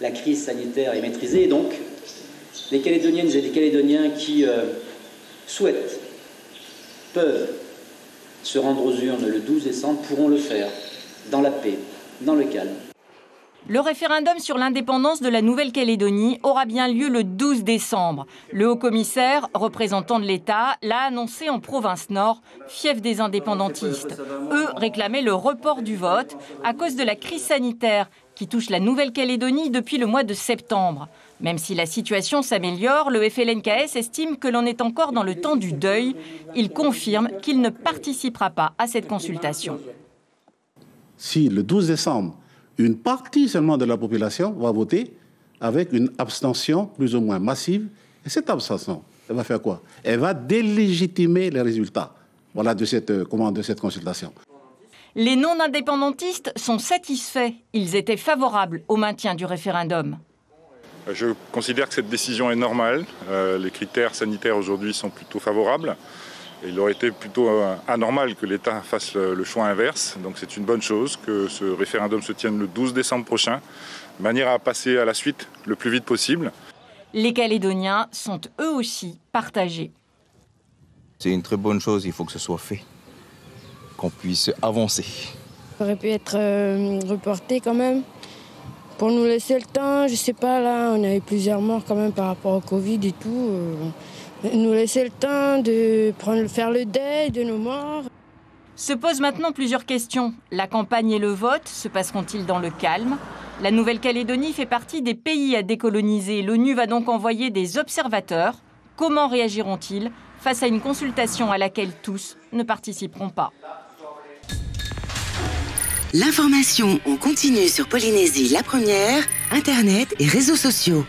la crise sanitaire est maîtrisée. Et donc, les Calédoniennes et les Calédoniens qui euh, souhaitent, peuvent se rendre aux urnes le 12 décembre pourront le faire dans la paix, dans le calme. Le référendum sur l'indépendance de la Nouvelle-Calédonie aura bien lieu le 12 décembre. Le haut-commissaire, représentant de l'État, l'a annoncé en province nord, fief des indépendantistes. Eux réclamaient le report du vote à cause de la crise sanitaire qui touche la Nouvelle-Calédonie depuis le mois de septembre. Même si la situation s'améliore, le FLNKS estime que l'on est encore dans le temps du deuil. Il confirme qu'il ne participera pas à cette consultation. Si le 12 décembre, une partie seulement de la population va voter avec une abstention plus ou moins massive. Et cette abstention, elle va faire quoi? Elle va délégitimer les résultats voilà, de, cette, euh, de cette consultation. Les non-indépendantistes sont satisfaits. Ils étaient favorables au maintien du référendum. Je considère que cette décision est normale. Euh, les critères sanitaires aujourd'hui sont plutôt favorables. Il aurait été plutôt euh, anormal que l'État fasse le choix inverse. Donc c'est une bonne chose que ce référendum se tienne le 12 décembre prochain, de manière à passer à la suite le plus vite possible. Les Calédoniens sont eux aussi partagés. C'est une très bonne chose, il faut que ce soit fait, qu'on puisse avancer. Ça aurait pu être euh, reporté quand même, pour nous laisser le temps, je sais pas, là, on a eu plusieurs morts quand même par rapport au Covid et tout. Euh nous laisser le temps de prendre, faire le deuil de nos morts. Se posent maintenant plusieurs questions. La campagne et le vote se passeront-ils dans le calme? La Nouvelle-Calédonie fait partie des pays à décoloniser. L'ONU va donc envoyer des observateurs. Comment réagiront-ils face à une consultation à laquelle tous ne participeront pas? L'information en continue sur Polynésie la première, Internet et réseaux sociaux.